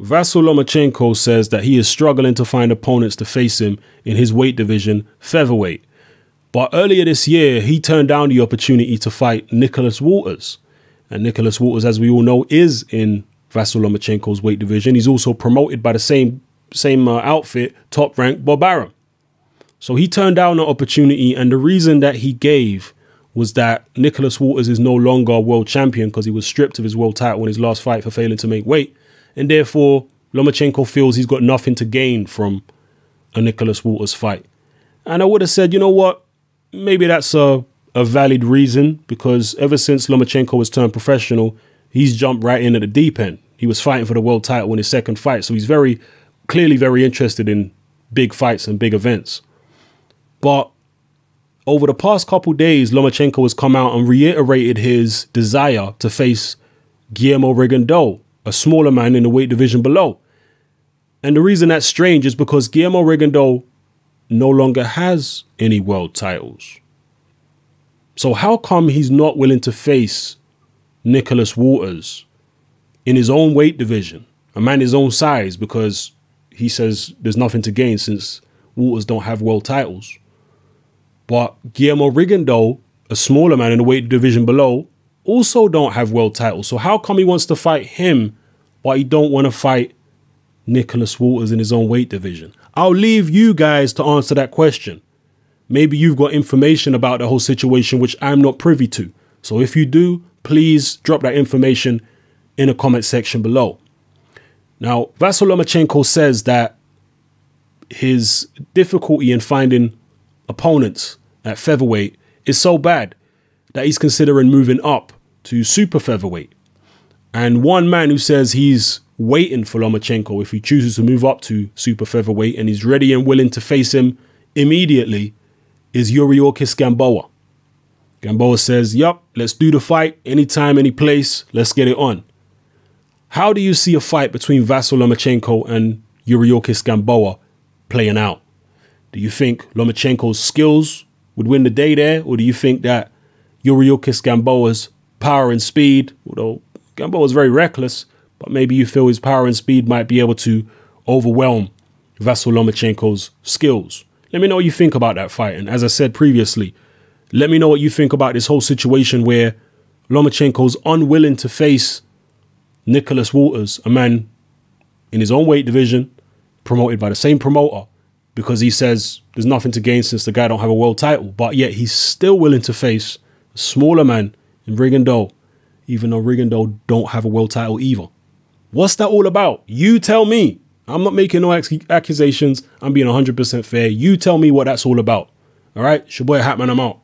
Vasyl Lomachenko says that he is struggling to find opponents to face him in his weight division, featherweight. But earlier this year, he turned down the opportunity to fight Nicholas Walters. And Nicholas Walters, as we all know, is in Vasyl Lomachenko's weight division. He's also promoted by the same same uh, outfit, top rank Bob Arum. So he turned down the opportunity, and the reason that he gave was that Nicholas Walters is no longer a world champion because he was stripped of his world title in his last fight for failing to make weight. And therefore, Lomachenko feels he's got nothing to gain from a Nicholas Walters fight. And I would have said, you know what? Maybe that's a, a valid reason because ever since Lomachenko was turned professional, he's jumped right in at the deep end. He was fighting for the world title in his second fight. So he's very clearly very interested in big fights and big events. But over the past couple days, Lomachenko has come out and reiterated his desire to face Guillermo Rigondeaux, a smaller man in the weight division below. And the reason that's strange is because Guillermo Rigondeaux no longer has any world titles. So how come he's not willing to face Nicholas Walters in his own weight division, a man his own size, because he says there's nothing to gain since Walters don't have world titles. But Guillermo Rigondeaux, a smaller man in the weight division below, also don't have world titles. So how come he wants to fight him, but he don't want to fight Nicholas Walters in his own weight division? I'll leave you guys to answer that question. Maybe you've got information about the whole situation which I'm not privy to. So if you do, please drop that information in the comment section below. Now, Vasyl Lomachenko says that his difficulty in finding opponents at featherweight is so bad that he's considering moving up to super featherweight. And one man who says he's waiting for Lomachenko if he chooses to move up to super featherweight and he's ready and willing to face him immediately is Yuriorkis Gamboa. Gamboa says, Yup, let's do the fight anytime, any place. Let's get it on. How do you see a fight between Vasyl Lomachenko and Yuriorkis Gamboa playing out? Do you think Lomachenko's skills would win the day there, or do you think that Yuriorkis Gamboa's power and speed, although Gamboa was very reckless, but maybe you feel his power and speed might be able to overwhelm Vasyl Lomachenko's skills? Let me know what you think about that fight. And as I said previously, let me know what you think about this whole situation where Lomachenko's unwilling to face Nicholas Walters, a man in his own weight division, promoted by the same promoter, because he says there's nothing to gain since the guy don't have a world title, but yet he's still willing to face a smaller man in Rigondeaux, even though Rigondeaux don't have a world title either. What's that all about? You tell me. I'm not making no accusations. I'm being 100% fair. You tell me what that's all about. All right? It's your boy Hatman, I'm out.